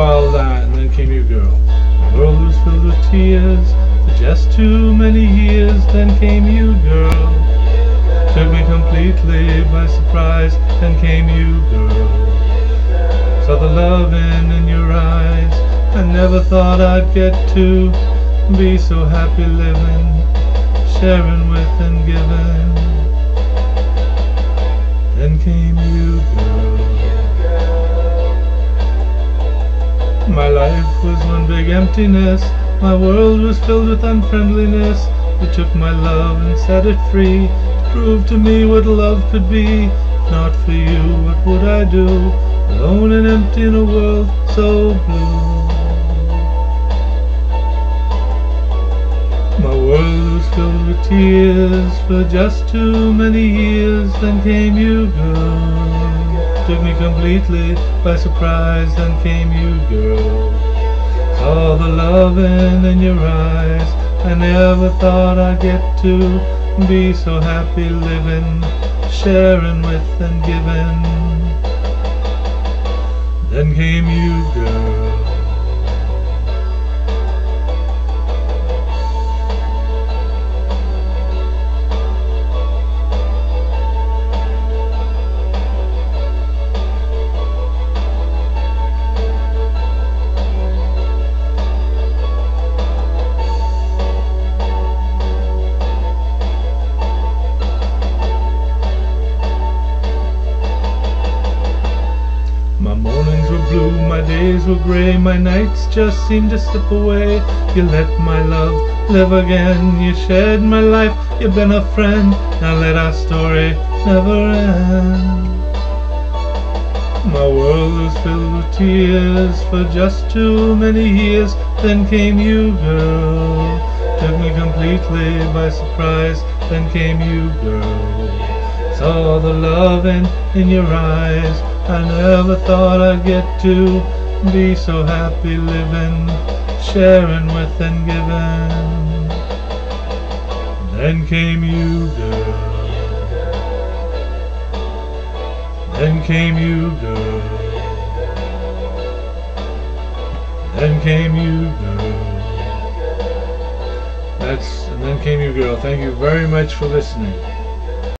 all that, and then came you, girl. The world was filled with tears for just too many years. Then came you, girl. Took me completely by surprise. Then came you, girl. Saw the loving in your eyes. I never thought I'd get to be so happy living, sharing with and giving. Then came you, My life was one big emptiness. My world was filled with unfriendliness. You took my love and set it free to prove to me what love could be. If not for you, what would I do? Alone and empty in a world so blue. My world was filled with tears for just too many years. Then came you, girl. Took me completely by surprise. Then came you, girl. Saw the loving in your eyes. I never thought I'd get to be so happy living, sharing with and giving. Then came you, girl. Blue, my days were grey, my nights just seemed to slip away. You let my love live again, you shared my life, you've been a friend. Now let our story never end. My world was filled with tears for just too many years. Then came you, girl. Took me completely by surprise. Then came you, girl. Saw the loving in your eyes. I never thought I'd get to be so happy living, sharing with and giving. Then came you, girl. Then came you, girl. Then came you, girl. That's and then came you, girl. Thank you very much for listening.